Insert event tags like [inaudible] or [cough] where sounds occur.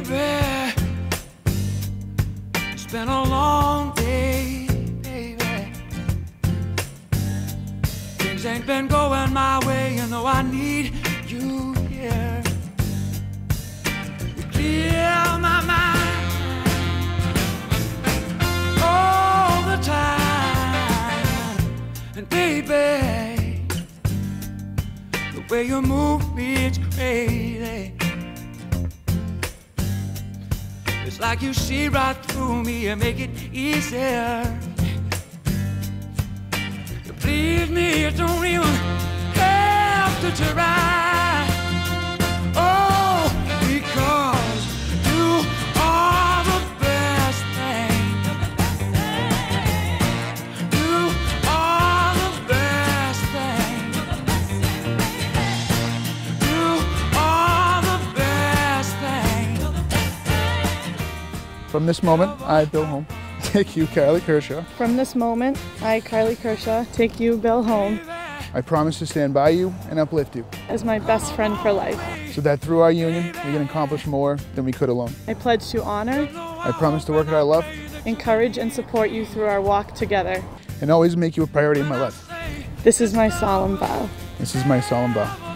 baby. It's been a long day, baby. Things ain't been going my way, you know I need you here. You clear my mind all the time, and baby, the way you move me, it's crazy. It's like you see right through me and make it easier. From this moment, I, Bill Home, [laughs] take you, Carly Kershaw. From this moment, I, Carly Kershaw, take you, Bill, home I promise to stand by you and uplift you as my best friend for life. so that through our union, we can accomplish more than we could alone. I pledge to honor, I promise to work at our love encourage, and support you through our walk together. and always make you a priority in my life. This is my solemn vow. This is my solemn vow.